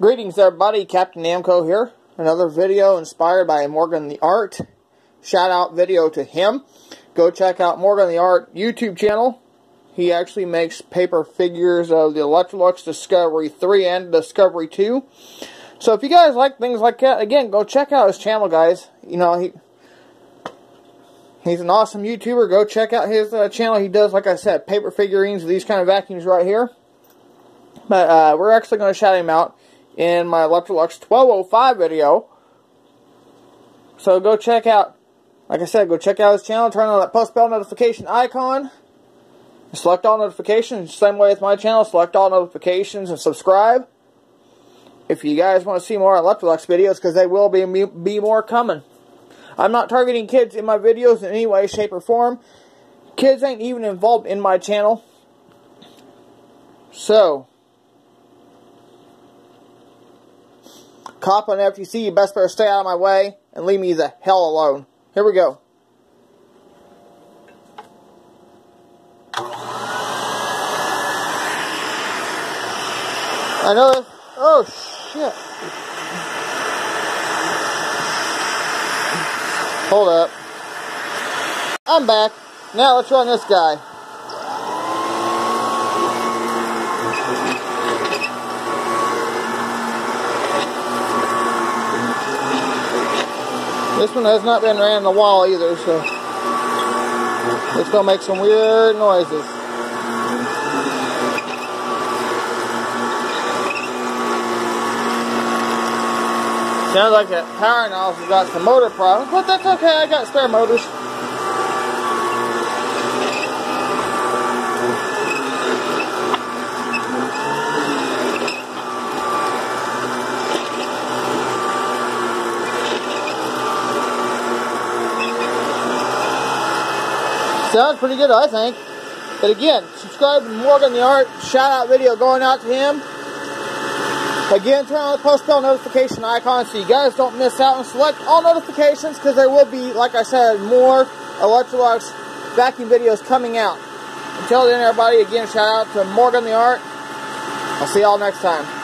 Greetings everybody, Captain Namco here. Another video inspired by Morgan the Art. Shout out video to him. Go check out Morgan the Art YouTube channel. He actually makes paper figures of the Electrolux Discovery 3 and Discovery 2. So if you guys like things like that, again, go check out his channel, guys. You know, he he's an awesome YouTuber. Go check out his uh, channel. He does, like I said, paper figurines of these kind of vacuums right here. But uh, we're actually going to shout him out in my Electrolux 1205 video. So go check out, like I said, go check out his channel. Turn on that post bell notification icon. Select all notifications. Same way as my channel. Select all notifications and subscribe. If you guys want to see more Electrolux videos, because they will be, be more coming. I'm not targeting kids in my videos in any way, shape, or form. Kids ain't even involved in my channel. So, COPPA and FTC, you best better stay out of my way and leave me the hell alone. Here we go. I know. Oh, shit. Hold up. I'm back. Now let's run this guy. This one has not been ran in the wall either, so it's to make some weird noises. Sounds like that power nozzle's got some motor problems, but that's okay, I got spare motors. Sounds pretty good, I think. But again, subscribe to Morgan the Art. Shout out video going out to him. Again, turn on the post bell notification icon so you guys don't miss out and select all notifications because there will be, like I said, more Electrolux vacuum videos coming out. Until then, everybody, again, shout out to Morgan the Art. I'll see y'all next time.